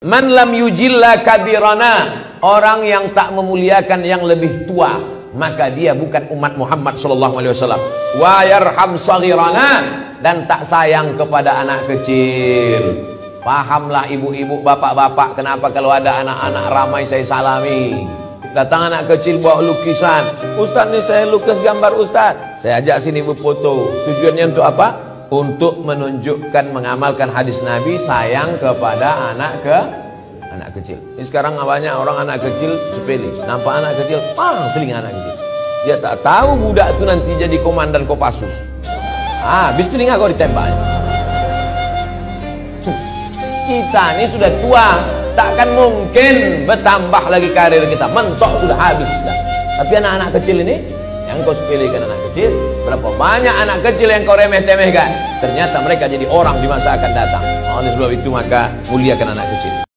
Man lam yujilla kabirana. Orang yang tak memuliakan yang lebih tua Maka dia bukan umat Muhammad sallallahu alaihi wasallam. Wa yarham saghirana. Dan tak sayang kepada anak kecil. Pahamlah ibu-ibu, bapak-bapak Kenapa kalau ada anak-anak ramai saya salami. Datang anak kecil bawa lukisan. Ustaz ni saya lukis gambar Ustaz. Saya ajak sini berfoto. Tujuannya untuk apa? Untuk menunjukkan mengamalkan hadis Nabi sayang kepada anak ke anak kecil. Ini sekarang banyak orang anak kecil sepele. Nampak anak kecil, pang telinga anak kecil. Dia tak tahu budak itu nanti jadi komandan Kopassus. Ah, habis telinga kau ditembak. Kita ini sudah tua, takkan mungkin bertambah lagi karir kita. Mentok sudah habis sudah. Tapi anak-anak kecil ini yang kau sepelekan anak kecil berapa banyak anak kecil yang kau remeh-temehkan? Ternyata mereka jadi orang di masa akan datang. Oleh sebab itu maka muliakan anak kecil